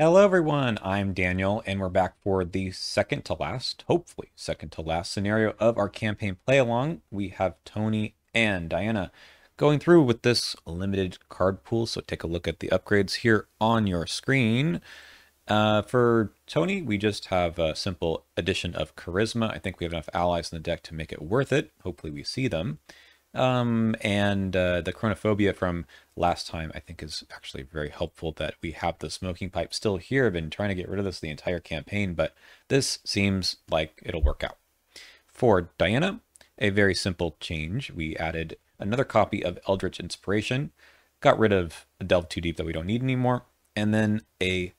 Hello everyone, I'm Daniel, and we're back for the second to last, hopefully second to last scenario of our campaign play along. We have Tony and Diana going through with this limited card pool, so take a look at the upgrades here on your screen. Uh, for Tony, we just have a simple addition of Charisma. I think we have enough allies in the deck to make it worth it. Hopefully we see them. Um, and uh, the chronophobia from last time, I think, is actually very helpful that we have the smoking pipe still here. I've been trying to get rid of this the entire campaign, but this seems like it'll work out. For Diana, a very simple change. We added another copy of Eldritch Inspiration, got rid of a Delve Too Deep that we don't need anymore, and then a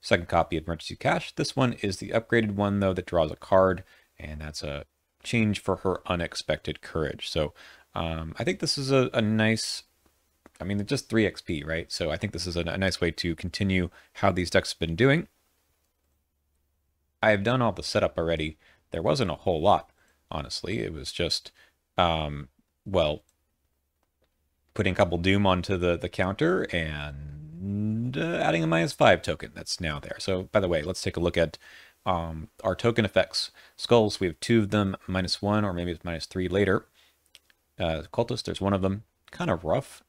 second copy of Emergency Cash. This one is the upgraded one, though, that draws a card, and that's a change for her Unexpected Courage. So um, I think this is a, a nice, I mean, just 3 XP, right? So I think this is a, a nice way to continue how these decks have been doing. I have done all the setup already. There wasn't a whole lot, honestly. It was just, um, well, putting a couple Doom onto the, the counter and uh, adding a minus 5 token that's now there. So, by the way, let's take a look at um, our token effects. Skulls, we have two of them, minus 1 or maybe it's minus 3 later uh, cultist. There's one of them, kind of rough.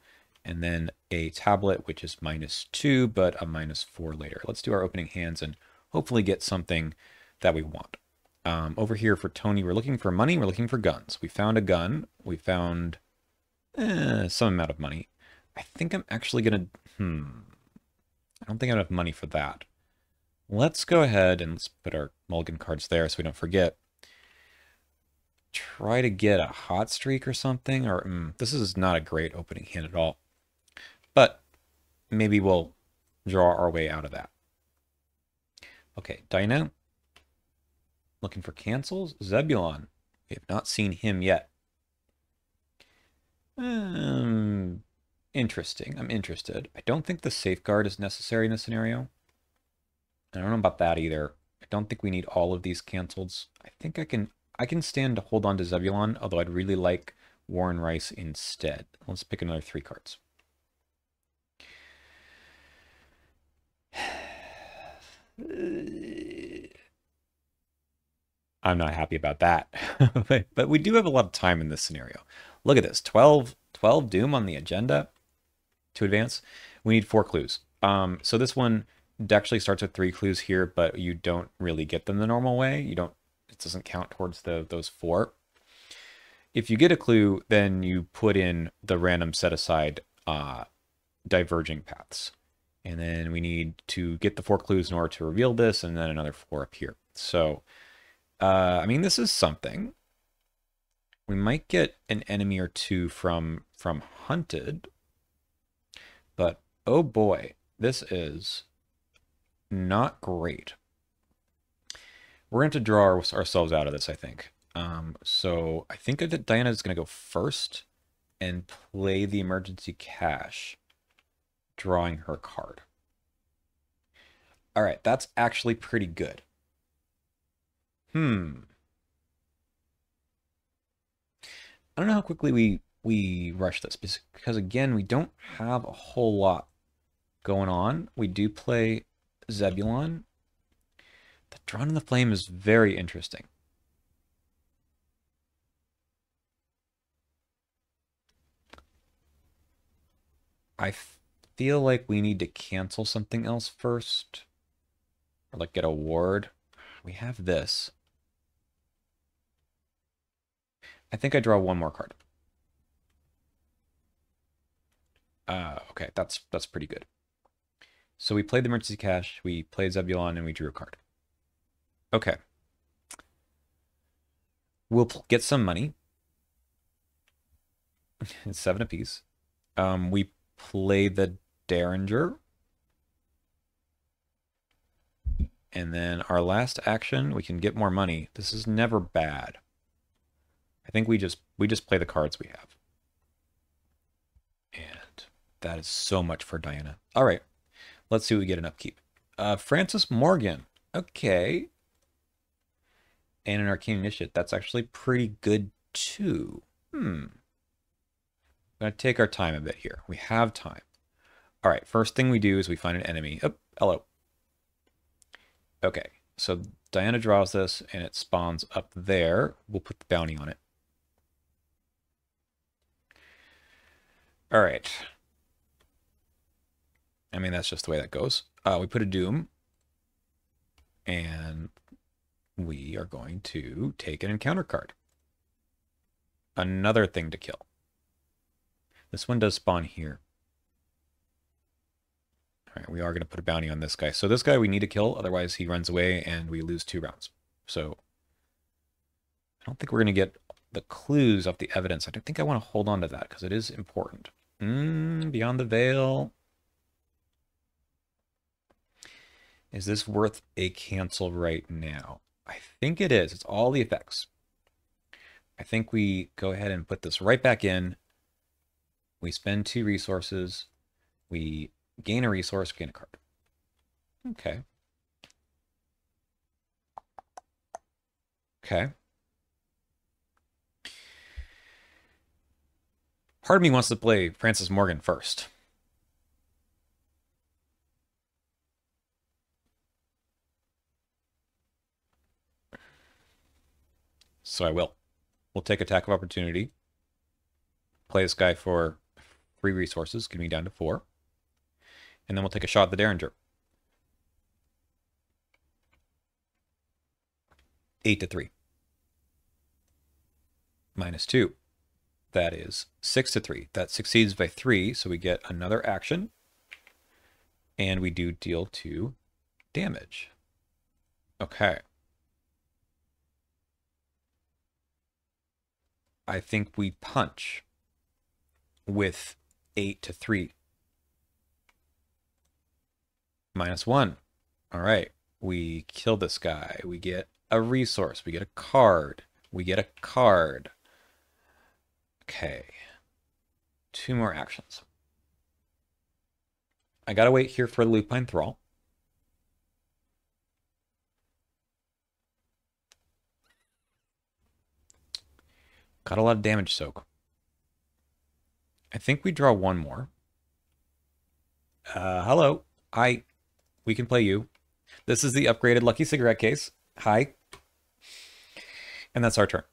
And then a tablet, which is minus two, but a minus four later. Let's do our opening hands and hopefully get something that we want. Um, over here for Tony, we're looking for money. We're looking for guns. We found a gun. We found eh, some amount of money. I think I'm actually going to... Hmm. I don't think I have enough money for that. Let's go ahead and let's put our mulligan cards there so we don't forget try to get a hot streak or something. Or mm, this is not a great opening hand at all. But maybe we'll draw our way out of that. Okay, Dino. Looking for cancels. Zebulon. We have not seen him yet. Um, interesting. I'm interested. I don't think the safeguard is necessary in this scenario. I don't know about that either. I don't think we need all of these cancels. I think I can I can stand to hold on to Zebulon, although I'd really like Warren Rice instead. Let's pick another three cards. I'm not happy about that. but we do have a lot of time in this scenario. Look at this. 12, 12 Doom on the agenda to advance. We need four clues. Um, so this one actually starts with three clues here, but you don't really get them the normal way. You don't it doesn't count towards the those four. If you get a clue, then you put in the random set aside uh, diverging paths. And then we need to get the four clues in order to reveal this, and then another four up here. So, uh, I mean, this is something. We might get an enemy or two from from hunted, but oh boy, this is not great. We're going to draw ourselves out of this, I think. Um, so I think that Diana is going to go first and play the emergency cash, drawing her card. All right, that's actually pretty good. Hmm. I don't know how quickly we we rush this because again, we don't have a whole lot going on. We do play Zebulon the Drawn in the Flame is very interesting. I feel like we need to cancel something else first. Or like get a ward. We have this. I think I draw one more card. Uh, okay, that's that's pretty good. So we played the emergency cash, we played Zebulon, and we drew a card. Okay. We'll get some money. it's seven apiece. Um, we play the Derringer. And then our last action, we can get more money. This is never bad. I think we just we just play the cards we have. And that is so much for Diana. All right. Let's see what we get in upkeep. Uh, Francis Morgan. Okay and an Arcane Initiate. That's actually pretty good too. Hmm. I'm going to take our time a bit here. We have time. All right, first thing we do is we find an enemy. Oh, hello. Okay, so Diana draws this and it spawns up there. We'll put the bounty on it. All right. I mean, that's just the way that goes. Uh, we put a Doom. And we are going to take an encounter card. Another thing to kill. This one does spawn here. All right, we are going to put a bounty on this guy. So this guy we need to kill, otherwise he runs away and we lose two rounds. So I don't think we're going to get the clues off the evidence. I don't think I want to hold on to that because it is important. Mm, beyond the veil. Is this worth a cancel right now? I think it is. It's all the effects. I think we go ahead and put this right back in. We spend two resources. We gain a resource, gain a card. Okay. Okay. Part of me wants to play Francis Morgan first. So I will. We'll take attack of opportunity. Play this guy for free resources, get me down to four. And then we'll take a shot at the Derringer. Eight to three. Minus two. That is six to three. That succeeds by three, so we get another action. And we do deal two damage. Okay. I think we punch with 8 to 3. Minus 1. All right. We kill this guy. We get a resource. We get a card. We get a card. Okay. Two more actions. I gotta wait here for Lupine Thrall. Got a lot of damage soak. I think we draw one more. Uh, hello. I. We can play you. This is the upgraded Lucky Cigarette case. Hi. And that's our turn.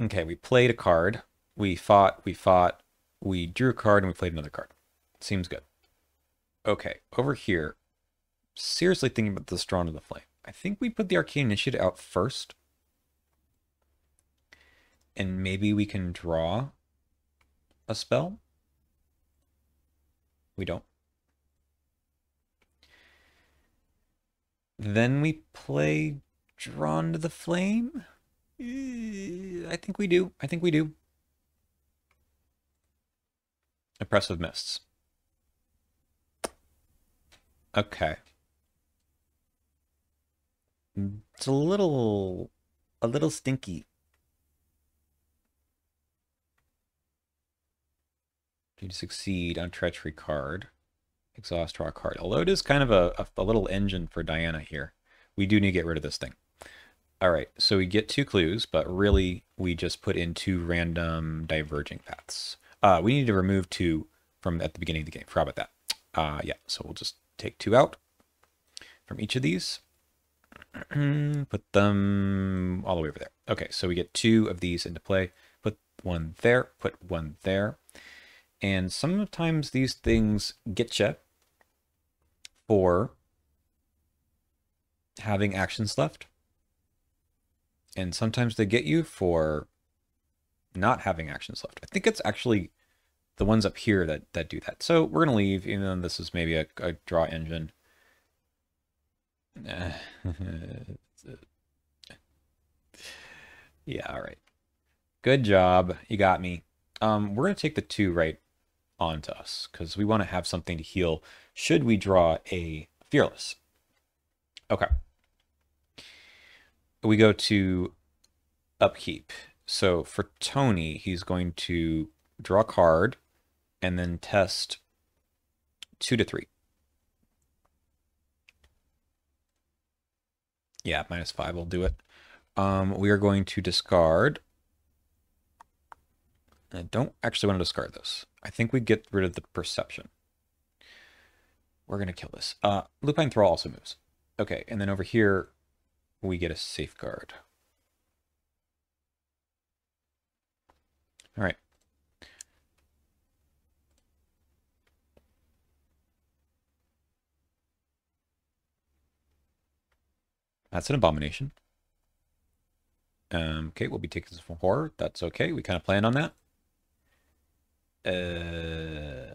Okay, we played a card. We fought, we fought, we drew a card, and we played another card. Seems good. Okay, over here, seriously thinking about the Drawn to the Flame. I think we put the Arcane Initiate out first and maybe we can draw a spell. We don't. Then we play Drawn to the Flame? Eh, I think we do. I think we do. Oppressive Mists. Okay. It's a little... a little stinky. You succeed on treachery card. Exhaust draw card. Although it is kind of a, a, a little engine for Diana here. We do need to get rid of this thing. All right, so we get two clues, but really we just put in two random diverging paths. Uh, we need to remove two from at the beginning of the game. Forgot about that. Uh, yeah, so we'll just take two out from each of these. put them all the way over there. Okay, so we get two of these into play. Put one there, put one there. And sometimes these things get you for having actions left. And sometimes they get you for not having actions left. I think it's actually the ones up here that, that do that. So we're going to leave, even though this is maybe a, a draw engine. yeah, all right. Good job. You got me. Um, we're going to take the two right onto us because we want to have something to heal should we draw a Fearless. Okay. We go to Upkeep. So for Tony, he's going to draw a card and then test two to three. Yeah, minus five will do it. Um, we are going to discard I don't actually want to discard this. I think we get rid of the perception. We're going to kill this. Uh, Lupine Thrall also moves. Okay, and then over here, we get a safeguard. All right. That's an abomination. Um, okay, we'll be taking this from horror. That's okay. We kind of planned on that. Uh,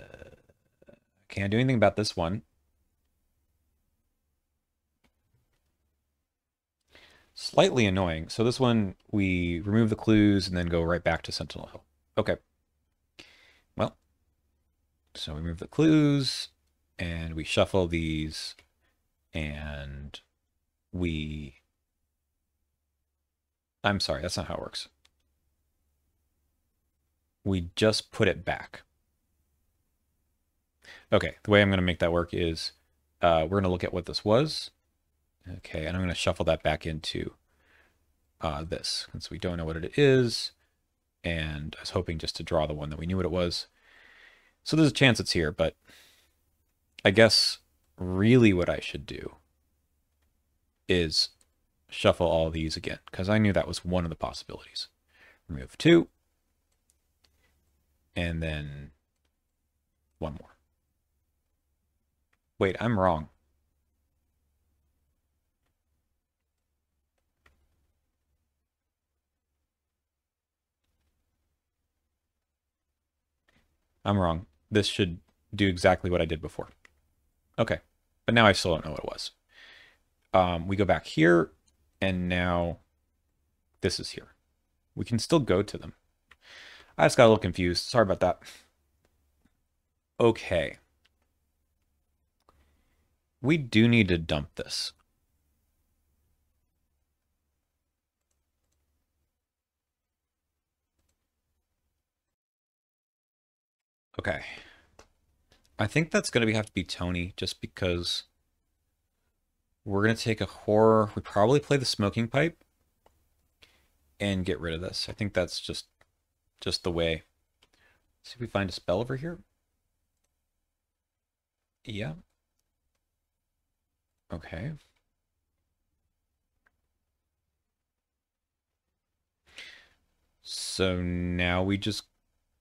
can't do anything about this one. Slightly annoying. So this one, we remove the clues and then go right back to Sentinel Hill. Okay. Well, so we remove the clues and we shuffle these and we... I'm sorry, that's not how it works. We just put it back. Okay, the way I'm going to make that work is uh, we're going to look at what this was. Okay, and I'm going to shuffle that back into uh, this, since we don't know what it is. And I was hoping just to draw the one that we knew what it was. So there's a chance it's here, but I guess really what I should do is shuffle all these again, because I knew that was one of the possibilities. Remove two, and then one more. Wait, I'm wrong. I'm wrong. This should do exactly what I did before. Okay, but now I still don't know what it was. Um, we go back here, and now this is here. We can still go to them. I just got a little confused. Sorry about that. Okay. We do need to dump this. Okay. I think that's going to have to be Tony, just because we're going to take a horror. We probably play the smoking pipe and get rid of this. I think that's just just the way. Let's see if we find a spell over here. Yeah. Okay. So now we just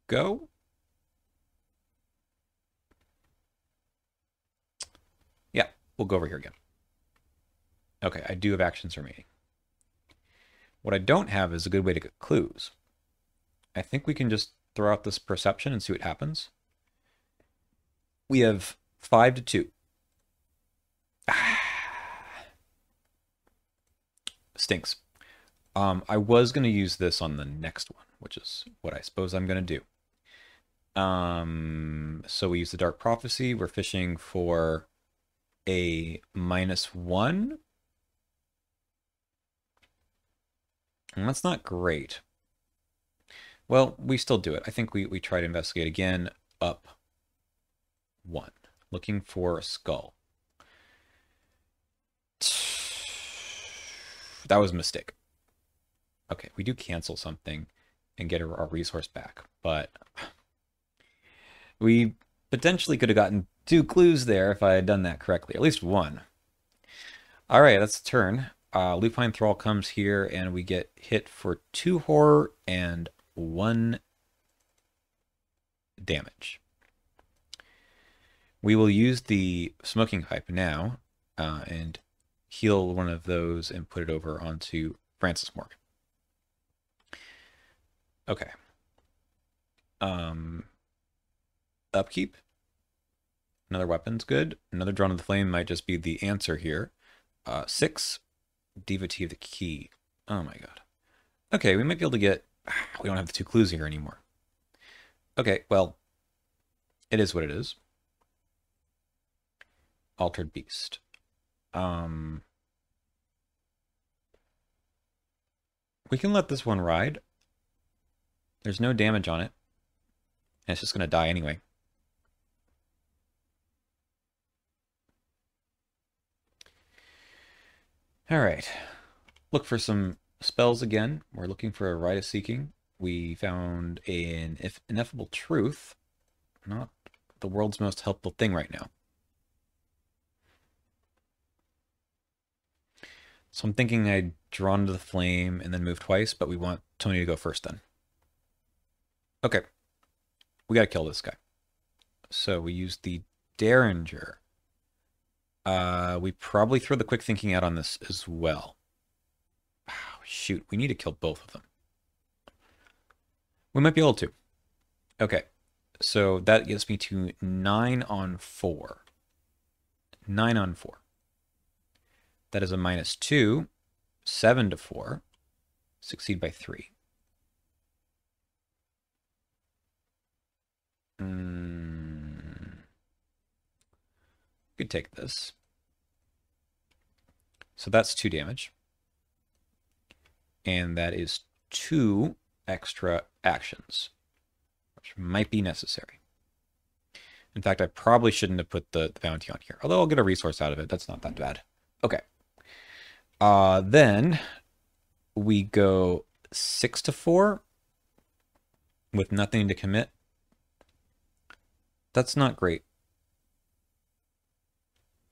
go? Yeah, we'll go over here again. Okay, I do have actions remaining. What I don't have is a good way to get clues. I think we can just throw out this perception and see what happens. We have five to two. Stinks. Um, I was going to use this on the next one, which is what I suppose I'm going to do. Um, so we use the Dark Prophecy. We're fishing for a minus one And that's not great. Well, we still do it. I think we, we try to investigate again. Up one. Looking for a skull. That was a mistake. Okay, we do cancel something and get our resource back. But we potentially could have gotten two clues there if I had done that correctly. At least one. All right, that's a turn uh, Lupine Thrall comes here and we get hit for two horror and one damage. We will use the smoking pipe now uh, and heal one of those and put it over onto Francis Morgan. Okay. Um, upkeep. Another weapon's good. Another Drawn of the Flame might just be the answer here. Uh, six devotee of the key. Oh my god. Okay, we might be able to get... We don't have the two clues here anymore. Okay, well, it is what it is. Altered Beast. Um, we can let this one ride. There's no damage on it. And it's just going to die anyway. All right. Look for some spells again. We're looking for a Rite of Seeking. We found an ineffable truth. Not the world's most helpful thing right now. So I'm thinking I'd draw into the flame and then move twice, but we want Tony to go first then. Okay. We gotta kill this guy. So we use the Derringer. Uh, we probably throw the quick thinking out on this as well. Shoot, we need to kill both of them. We might be able to. Okay, so that gets me to 9 on 4. 9 on 4. That is a minus 2, 7 to 4. Succeed by 3. Mm. Could take this. So that's 2 damage. And that is 2 extra actions, which might be necessary. In fact, I probably shouldn't have put the, the bounty on here, although I'll get a resource out of it. That's not that bad. Okay. Uh, then we go six to four with nothing to commit. That's not great.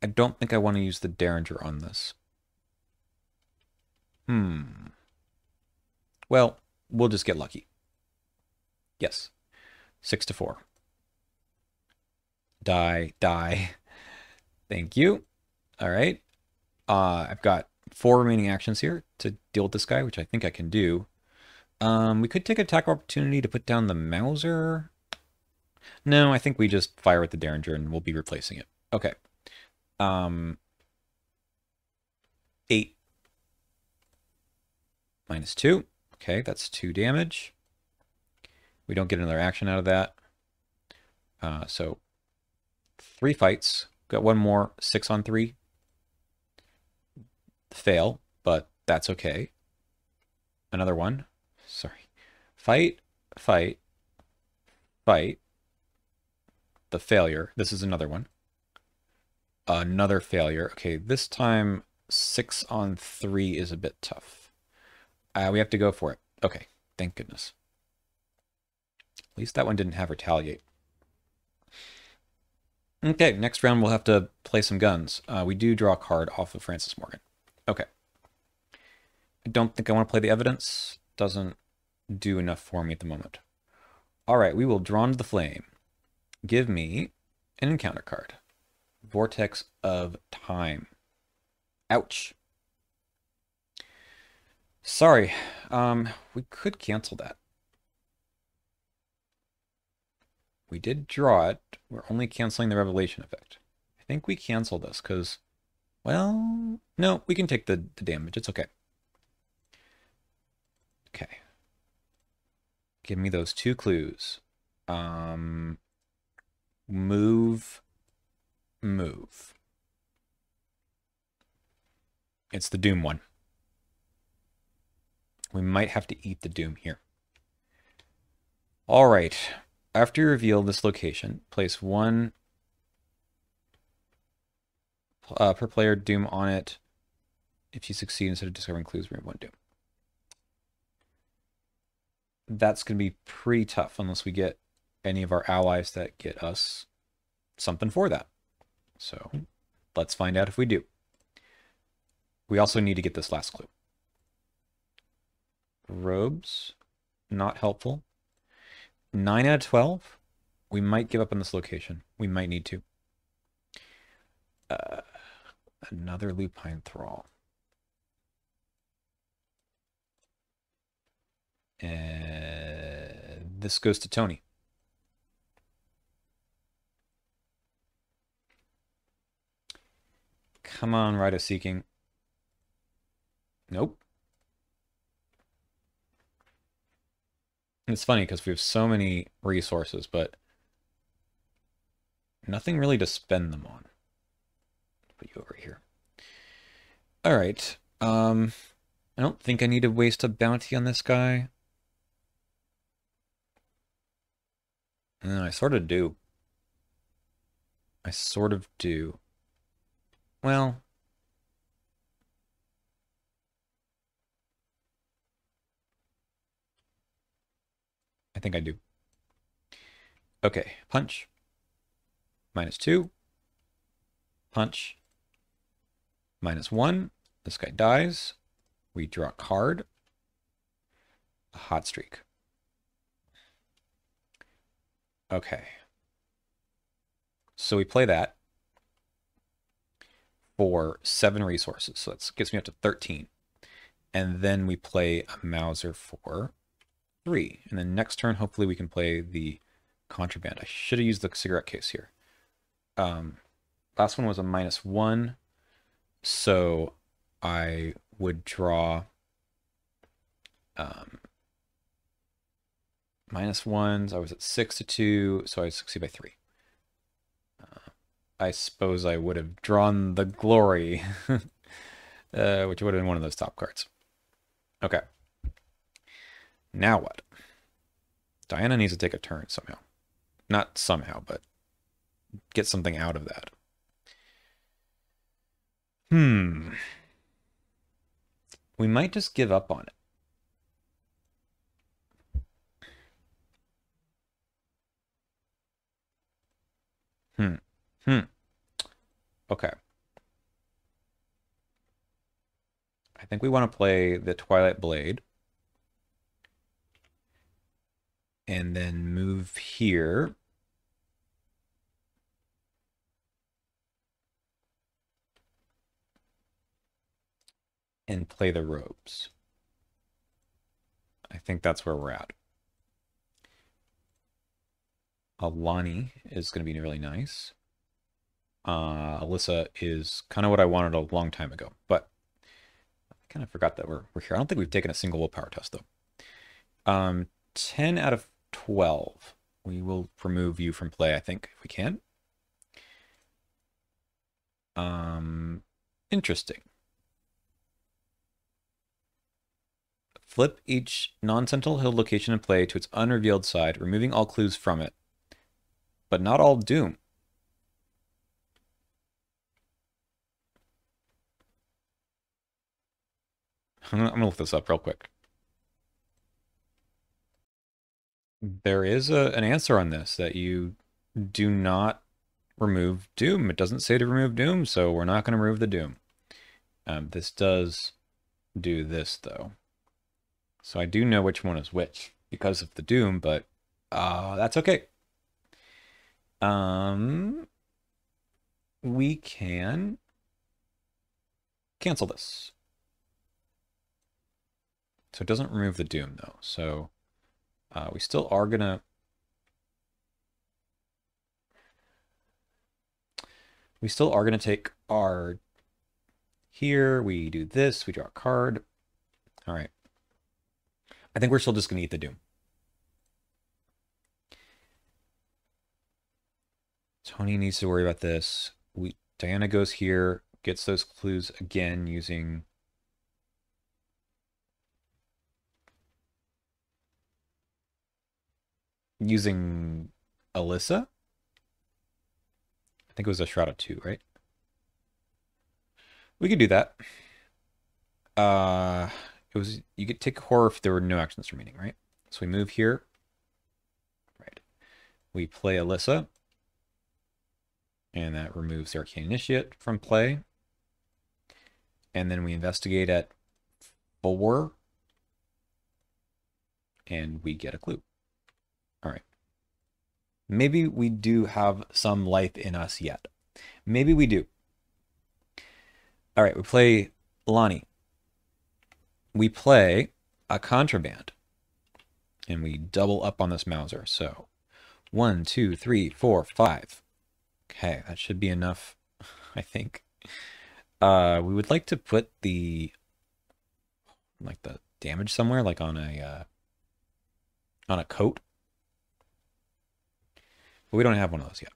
I don't think I want to use the Derringer on this. Hmm. Well, we'll just get lucky. Yes. Six to four. Die, die. Thank you. All right. Uh, I've got four remaining actions here to deal with this guy, which I think I can do. Um, we could take attack opportunity to put down the Mauser. No, I think we just fire at the Derringer and we'll be replacing it. Okay. Um, eight minus two. Okay, that's two damage. We don't get another action out of that. Uh, so three fights. Got one more, six on three. Fail, but that's okay. Another one. Sorry. Fight, fight, fight. The failure. This is another one. Another failure. Okay, this time six on three is a bit tough. Uh, we have to go for it. Okay, thank goodness. At least that one didn't have retaliate. Okay, next round we'll have to play some guns. Uh, we do draw a card off of Francis Morgan. Okay. I don't think I want to play the evidence. Doesn't do enough for me at the moment. All right, we will draw into the flame. Give me an encounter card. Vortex of Time. Ouch. Sorry, um, we could cancel that. We did draw it. We're only canceling the revelation effect. I think we cancel this because, well, no, we can take the, the damage. It's okay. Okay. Give me those two clues. Um, move, move. It's the Doom one. We might have to eat the Doom here. All right. After you reveal this location, place one uh, per player Doom on it. If you succeed, instead of discovering clues, remove one Doom. That's going to be pretty tough unless we get any of our allies that get us something for that. So let's find out if we do. We also need to get this last clue. Robes, not helpful. 9 out of 12. We might give up on this location. We might need to. Uh, another lupine thrall. Uh, this goes to Tony. Come on, Rite of Seeking. Nope. It's funny because we have so many resources, but nothing really to spend them on. Put you over here. All right. Um, I don't think I need to waste a bounty on this guy. I sort of do. I sort of do. Well, think I do. Okay, punch. Minus two. Punch. Minus one. This guy dies. We draw a card. A hot streak. Okay. So we play that for seven resources. So that gets me up to 13. And then we play a Mauser for three. And then next turn, hopefully we can play the contraband. I should have used the cigarette case here. Um, last one was a minus one. So I would draw um, minus ones. I was at six to two, so I succeed by three. Uh, I suppose I would have drawn the glory, uh, which would have been one of those top cards. Okay. Now what? Diana needs to take a turn somehow. Not somehow, but get something out of that. Hmm. We might just give up on it. Hmm. Hmm. Okay. I think we want to play the Twilight Blade. And then move here. And play the robes. I think that's where we're at. Alani is going to be really nice. Uh, Alyssa is kind of what I wanted a long time ago, but I kind of forgot that we're, we're here. I don't think we've taken a single willpower test, though. Um, 10 out of 12. We will remove you from play, I think, if we can. Um, interesting. Flip each non-sentinel hill location in play to its unrevealed side, removing all clues from it but not all Doom. I'm gonna look this up real quick. There is a, an answer on this that you do not remove Doom. It doesn't say to remove Doom, so we're not going to remove the Doom. Um, this does do this, though. So I do know which one is which because of the Doom, but uh, that's okay. Um, we can cancel this. So it doesn't remove the doom though. So uh, we still are gonna we still are gonna take our here. We do this. We draw a card. All right. I think we're still just gonna eat the doom. Tony needs to worry about this. We Diana goes here, gets those clues again using using Alyssa. I think it was a Shroud of Two, right? We could do that. Uh, it was you could take horror if there were no actions remaining, right? So we move here. Right. We play Alyssa. And that removes the Arcane Initiate from play. And then we investigate at four. And we get a clue. Maybe we do have some life in us yet. Maybe we do. All right, we play Lonnie. We play a contraband. And we double up on this Mauser. So one, two, three, four, five. Okay, that should be enough, I think. Uh, we would like to put the, like the damage somewhere, like on a, uh, on a coat. But we don't have one of those yet.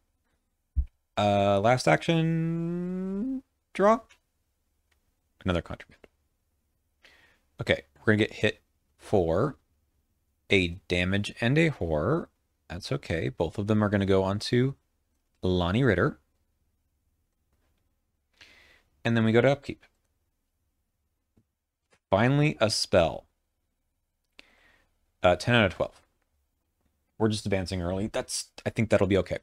Uh, last action, draw. Another contraband. Okay, we're gonna get hit for a damage and a horror. That's okay. Both of them are gonna go onto Lonnie Ritter. And then we go to upkeep. Finally, a spell. Uh, 10 out of 12. We're just advancing early. That's, I think that'll be okay.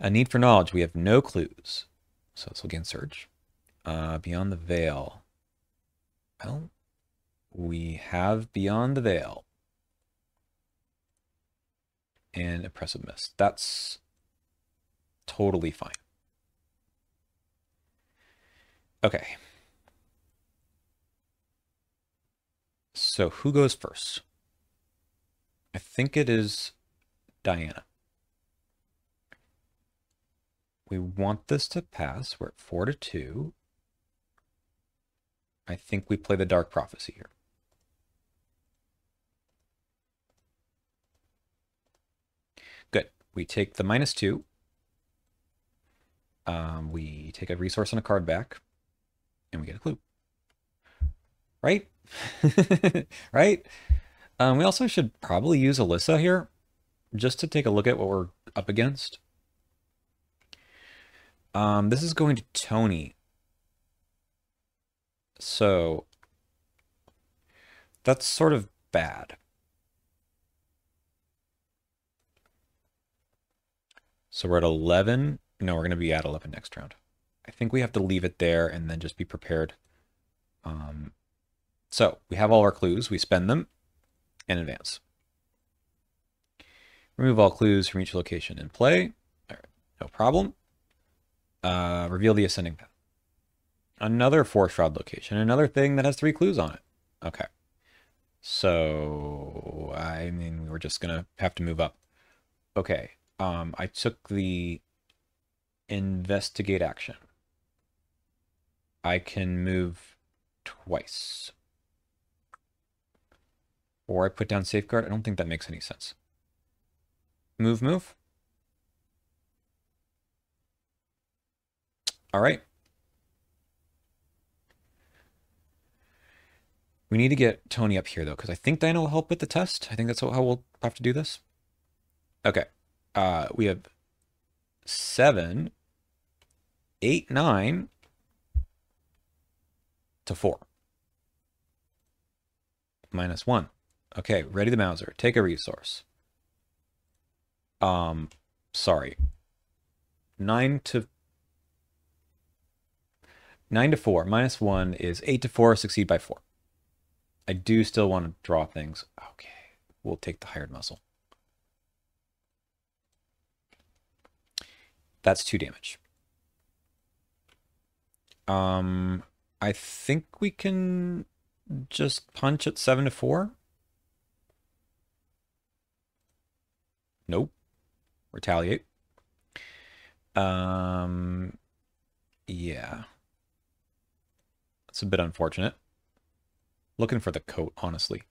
A need for knowledge. We have no clues. So let's again search. Uh, Beyond the Veil. Well, we have Beyond the Veil. And Oppressive Mist. That's totally fine. Okay. So who goes first? I think it is Diana. We want this to pass. We're at 4 to 2. I think we play the Dark Prophecy here. Good. We take the minus 2. Um, we take a resource and a card back. And we get a clue. Right? right? Um, we also should probably use Alyssa here. Just to take a look at what we're up against. Um, this is going to Tony. So that's sort of bad. So we're at 11. No, we're going to be at 11 next round. I think we have to leave it there and then just be prepared. Um, so we have all our clues. We spend them and advance. Remove all clues from each location in play. Alright, no problem. Uh, reveal the ascending path. Another four shroud location. Another thing that has three clues on it. Okay. So, I mean, we're just going to have to move up. Okay. Um, I took the investigate action. I can move twice. Or I put down safeguard. I don't think that makes any sense. Move, move. All right. We need to get Tony up here, though, because I think Dino will help with the test. I think that's how we'll have to do this. Okay. Uh, we have seven, eight, nine to four. Minus one. Okay, ready the Mauser. Take a resource. Um, sorry. Nine to nine to four. Minus one is eight to four. Succeed by four. I do still want to draw things. Okay, we'll take the hired muscle. That's two damage. Um, I think we can just punch at seven to four. Nope. Retaliate. Um, yeah. It's a bit unfortunate. Looking for the coat, honestly.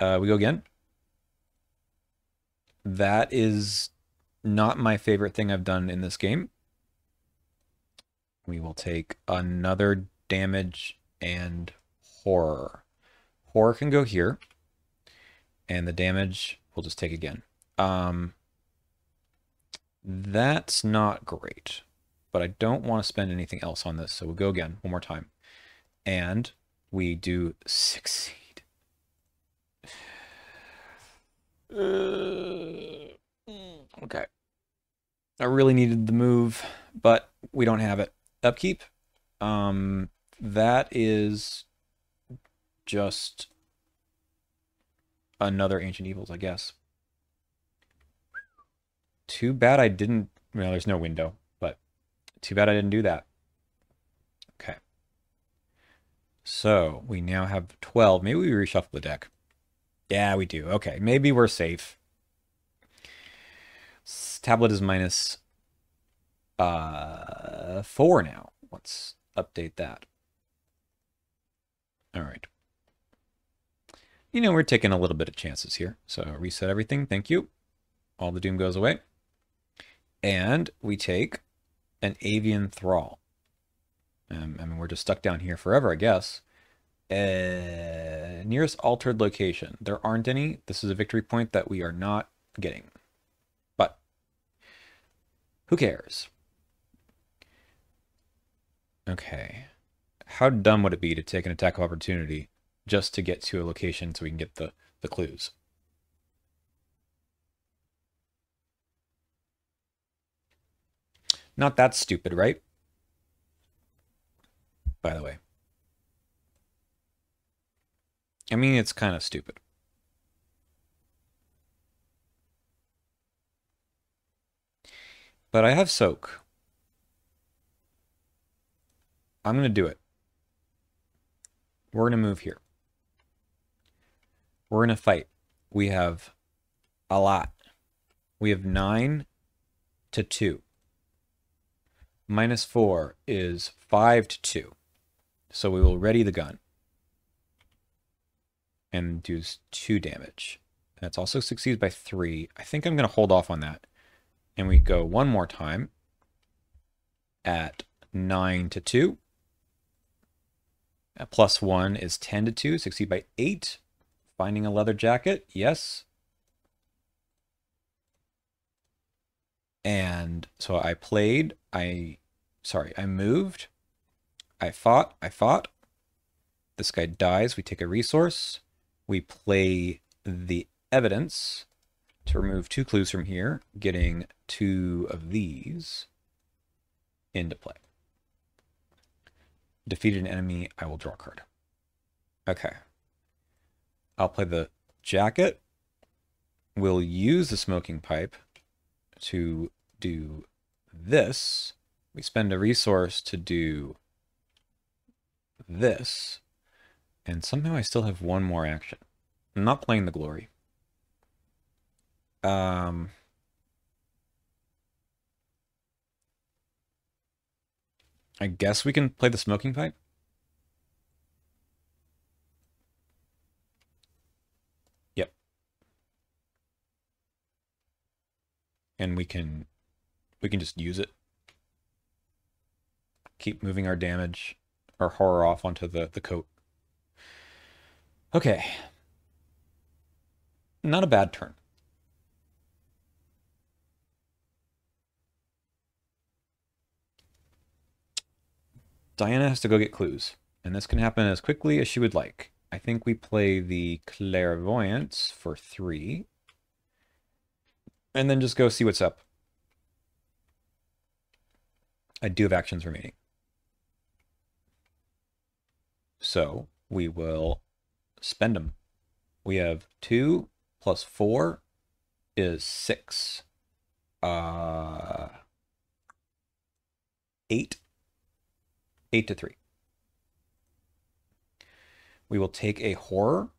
Uh, we go again. That is not my favorite thing I've done in this game. We will take another damage and horror. Horror can go here. And the damage we'll just take again. Um, that's not great. But I don't want to spend anything else on this. So we'll go again one more time. And we do succeed. Uh, okay. I really needed the move, but we don't have it. Upkeep. Um, that is just another Ancient Evils, I guess. Too bad I didn't... Well, there's no window, but too bad I didn't do that. Okay. So we now have 12. Maybe we reshuffle the deck. Yeah, we do. Okay, maybe we're safe. Tablet is minus uh, 4 now. Let's update that. All right. You know, we're taking a little bit of chances here. So reset everything. Thank you. All the doom goes away. And we take an avian thrall. Um, I mean, we're just stuck down here forever, I guess. Uh, nearest altered location. There aren't any. This is a victory point that we are not getting. But who cares? Okay. How dumb would it be to take an attack of opportunity just to get to a location so we can get the, the clues? Not that stupid, right? by the way. I mean, it's kind of stupid. But I have soak. I'm going to do it. We're going to move here. We're going to fight. We have a lot. We have 9 to 2. Minus 4 is 5 to 2. So we will ready the gun. And do 2 damage. That's also succeeds by 3. I think I'm going to hold off on that. And we go one more time at 9 to 2. At plus 1 is 10 to 2. Succeed by 8. Finding a leather jacket. Yes. And so I played, I, sorry, I moved, I fought, I fought. This guy dies, we take a resource. We play the evidence to remove two clues from here, getting two of these into play. Defeated an enemy, I will draw a card. Okay. I'll play the jacket. We'll use the smoking pipe to do this, we spend a resource to do this, and somehow I still have one more action. I'm not playing the glory. Um, I guess we can play the smoking pipe. And we can we can just use it. Keep moving our damage, our horror off onto the, the coat. Okay. Not a bad turn. Diana has to go get clues, and this can happen as quickly as she would like. I think we play the clairvoyance for three and then just go see what's up. I do have actions remaining. So we will spend them. We have 2 plus 4 is 6. Uh, 8. 8 to 3. We will take a horror,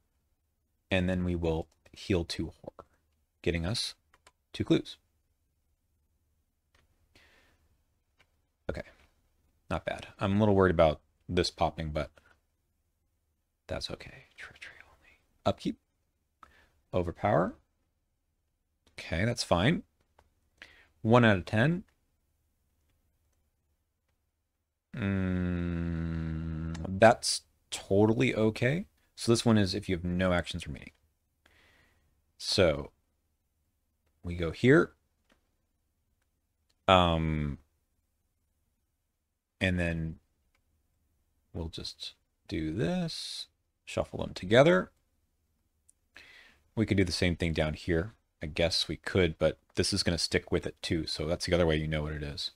and then we will heal 2 horror, getting us two clues. Okay, not bad. I'm a little worried about this popping, but that's okay. Treachery only. Upkeep. Overpower. Okay, that's fine. One out of ten. Mm, that's totally okay. So this one is if you have no actions remaining. So we go here. Um, and then we'll just do this, shuffle them together. We could do the same thing down here. I guess we could, but this is going to stick with it too. So that's the other way you know what it is.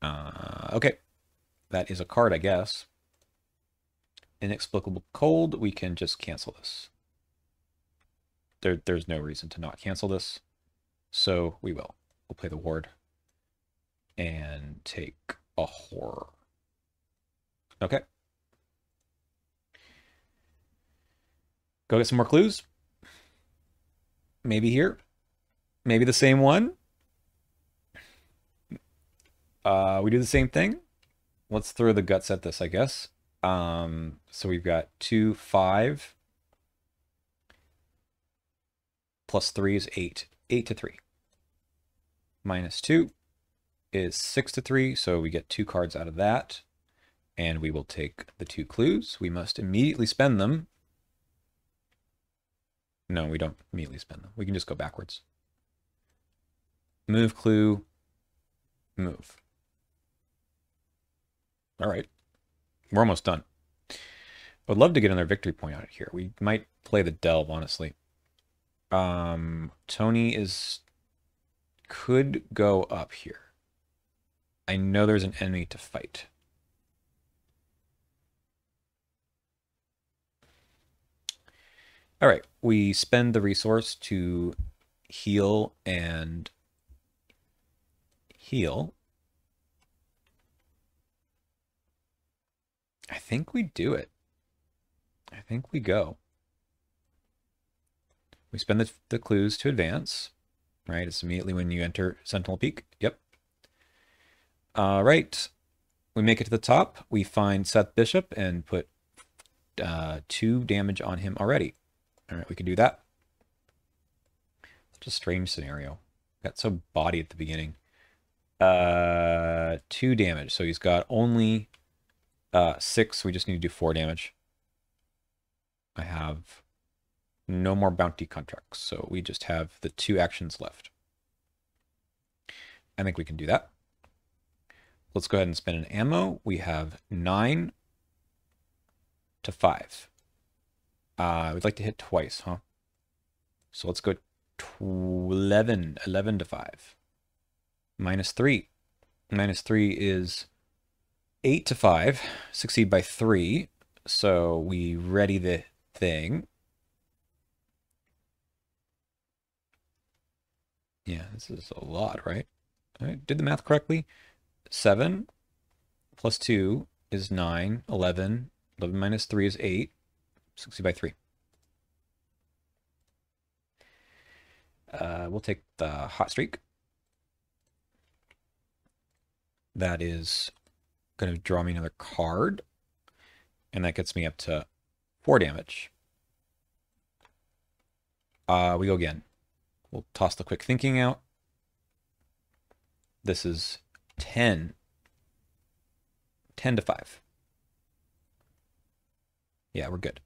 Uh, okay. That is a card, I guess. Inexplicable cold. We can just cancel this. There, there's no reason to not cancel this. So we will. We'll play the ward and take a horror. Okay. Go get some more clues. Maybe here. Maybe the same one. Uh, we do the same thing. Let's throw the guts at this, I guess. Um, so we've got two, five, plus three is eight. 8 to 3. Minus 2 is 6 to 3, so we get two cards out of that. And we will take the two clues. We must immediately spend them. No, we don't immediately spend them. We can just go backwards. Move clue, move. All right. We're almost done. I'd love to get another victory point out here. We might play the delve, honestly. Um, Tony is could go up here. I know there's an enemy to fight. All right, we spend the resource to heal and heal. I think we do it. I think we go. We spend the, the clues to advance, right? It's immediately when you enter Sentinel Peak. Yep. All right. We make it to the top. We find Seth Bishop and put uh, two damage on him already. All right, we can do that. Such a strange scenario. Got so body at the beginning. Uh, two damage. So he's got only uh, six. We just need to do four damage. I have no more bounty contracts. So we just have the two actions left. I think we can do that. Let's go ahead and spend an ammo. We have nine to five. Uh, we'd like to hit twice, huh? So let's go 11, 11 to five. Minus three. Minus three is eight to five. Succeed by three. So we ready the thing. Yeah, this is a lot, right? I did the math correctly. 7 plus 2 is 9. 11. 11 minus 3 is 8. 60 by 3. Uh, we'll take the hot streak. That is going to draw me another card. And that gets me up to 4 damage. Uh, we go again. We'll toss the quick thinking out. This is 10. 10 to 5. Yeah, we're good.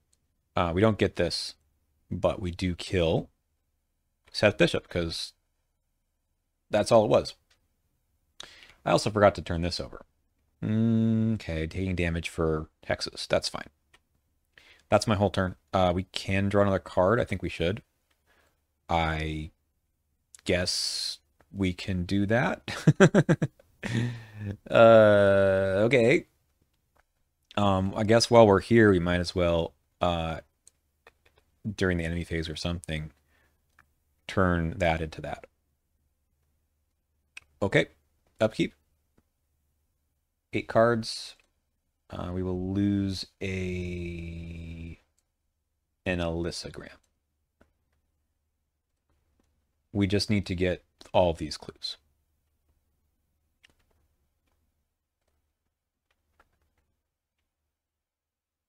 Uh, we don't get this, but we do kill Seth Bishop because that's all it was. I also forgot to turn this over. Okay, taking damage for hexes. That's fine. That's my whole turn. Uh, we can draw another card. I think we should. I guess we can do that. uh, okay. Um, I guess while we're here, we might as well, uh, during the enemy phase or something, turn that into that. Okay, upkeep. Eight cards. Uh, we will lose a an Alyssagram. We just need to get all of these clues.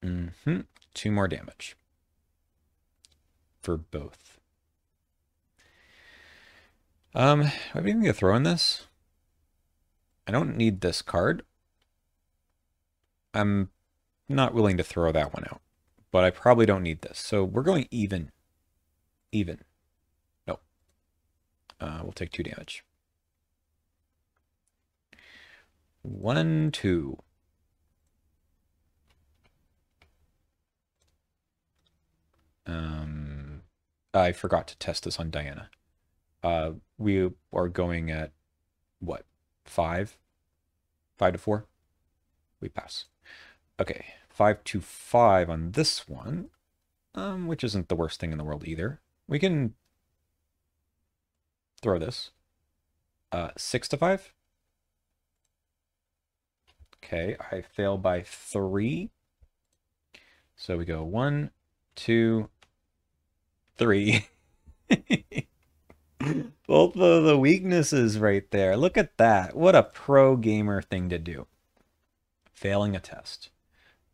Mm-hmm. Two more damage for both. Um, do I have anything to throw in this? I don't need this card. I'm not willing to throw that one out, but I probably don't need this. So we're going even. Even. Uh, we'll take two damage. One, two. Um, I forgot to test this on Diana. Uh, we are going at what? Five? Five to four? We pass. Okay, five to five on this one, um, which isn't the worst thing in the world either. We can throw this. Uh, six to five. Okay, I fail by three. So we go one, two, three. Both of the weaknesses right there. Look at that. What a pro gamer thing to do. Failing a test.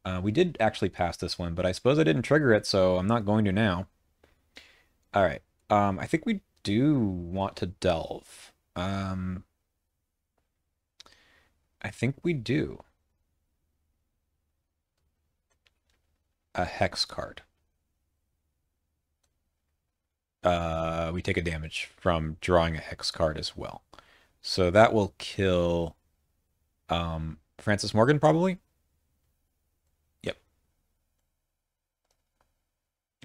Uh, we did actually pass this one, but I suppose I didn't trigger it, so I'm not going to now. All right. Um, I think we do want to delve. Um, I think we do. A hex card uh, we take a damage from drawing a hex card as well. So that will kill um, Francis Morgan, probably? Yep.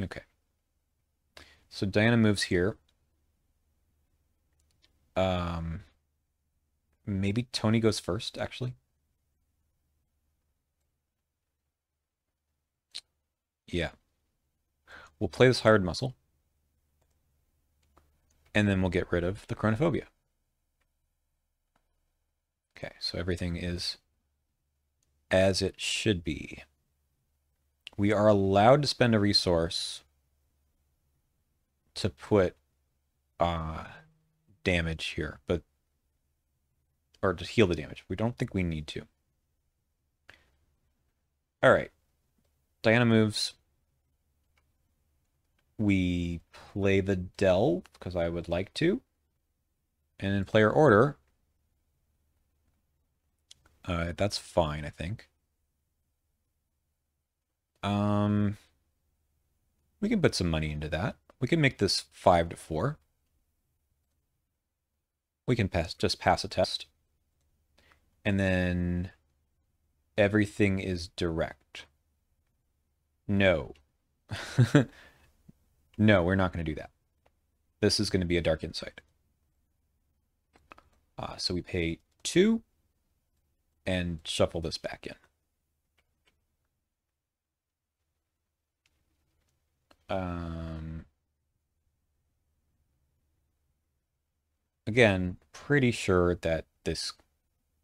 Okay. So Diana moves here. Um, maybe Tony goes first, actually. Yeah. We'll play this hired muscle. And then we'll get rid of the chronophobia. Okay, so everything is as it should be. We are allowed to spend a resource to put uh, damage here, but or to heal the damage. We don't think we need to. All right. Diana moves. We play the Delve, because I would like to. And in player order, uh, that's fine, I think. Um, we can put some money into that. We can make this 5 to 4. We can pass just pass a test. And then everything is direct. No. no, we're not going to do that. This is going to be a dark insight. Uh, so we pay 2 and shuffle this back in. Um, again, pretty sure that this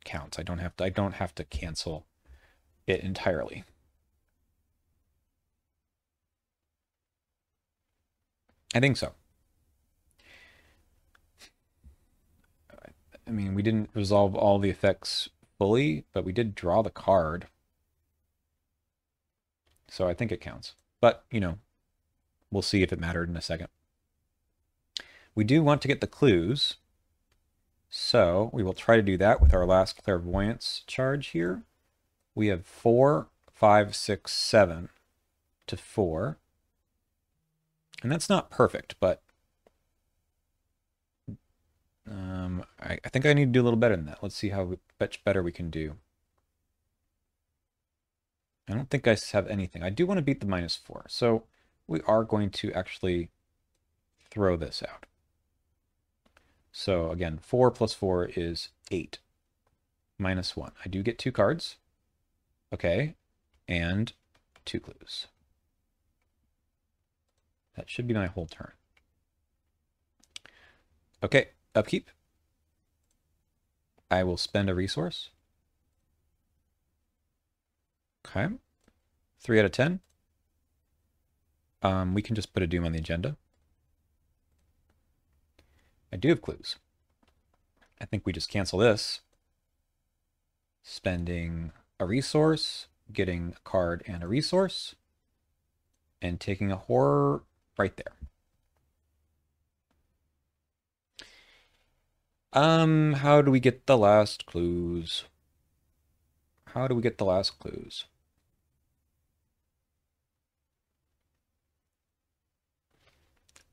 counts. I don't have to I don't have to cancel it entirely. I think so. I mean, we didn't resolve all the effects fully, but we did draw the card. So I think it counts. But, you know, we'll see if it mattered in a second. We do want to get the clues. So we will try to do that with our last clairvoyance charge here. We have four, five, six, seven to four. And that's not perfect, but um, I, I, think I need to do a little better than that. Let's see how much better we can do. I don't think I have anything. I do want to beat the minus four. So we are going to actually throw this out. So again, 4 plus 4 is 8 minus 1. I do get two cards. Okay, and two clues. That should be my whole turn. Okay, upkeep. I will spend a resource. Okay. 3 out of 10. Um, we can just put a doom on the agenda. I do have clues. I think we just cancel this. Spending a resource, getting a card and a resource, and taking a horror right there. Um, how do we get the last clues? How do we get the last clues?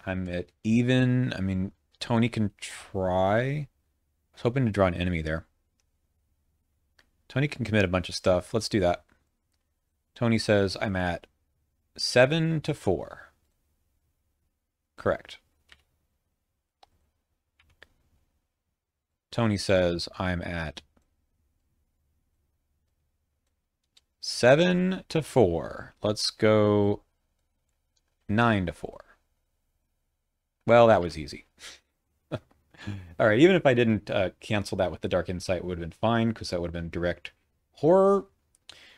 I'm at even. I mean, Tony can try. I was hoping to draw an enemy there. Tony can commit a bunch of stuff. Let's do that. Tony says I'm at 7 to 4. Correct. Tony says I'm at 7 to 4. Let's go 9 to 4. Well, that was easy. All right, even if I didn't uh, cancel that with the Dark Insight, would have been fine, because that would have been direct horror.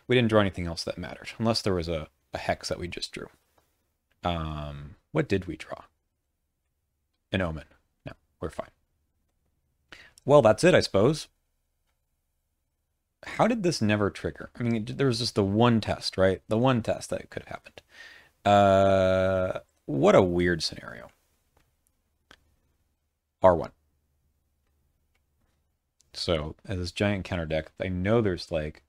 We didn't draw anything else that mattered, unless there was a, a hex that we just drew. Um, what did we draw? An omen. No, we're fine. Well, that's it, I suppose. How did this never trigger? I mean, there was just the one test, right? The one test that could have happened. Uh, what a weird scenario. R1. So as this giant counter deck, I know there's like,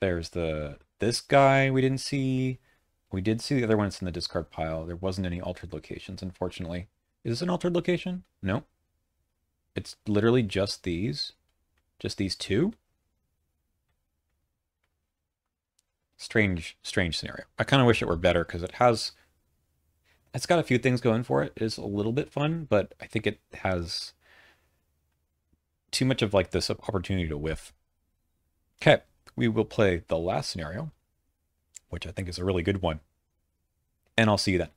there's the, this guy we didn't see. We did see the other ones in the discard pile. There wasn't any altered locations, unfortunately. Is this an altered location? No. It's literally just these. Just these two. Strange, strange scenario. I kind of wish it were better because it has it's got a few things going for it. It's a little bit fun, but I think it has too much of like this opportunity to whiff. Okay, we will play the last scenario, which I think is a really good one. and I'll see you then.